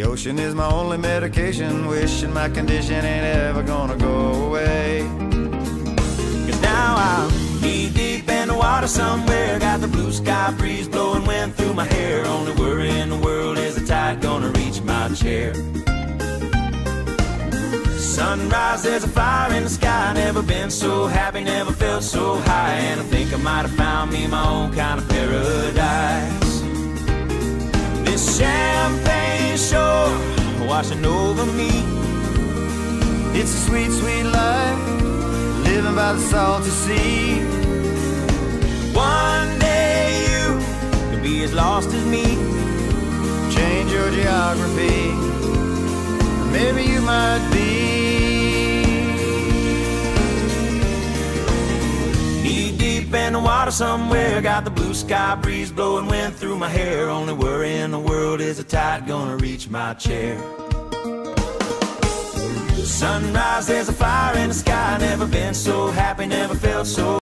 The ocean is my only medication. Wishing my condition ain't ever gonna go away. Cause now I'm knee deep in the water somewhere. Got the blue sky breeze blowing wind through my hair. Only worry in the world is the tide gonna reach my chair. Sunrise, there's a fire in the sky. Never been so happy, never felt so high. And I think I might have found me my own kind of paradise. Washing over me. It's a sweet, sweet life, living by the salty sea. One day you could be as lost as me. Change your geography, maybe you might be. Knee deep in the water somewhere. Got the blue sky breeze blowing wind through my hair. Only worry in the world is the tide gonna reach my chair. Sunrise, there's a fire in the sky. Never been so happy, never felt so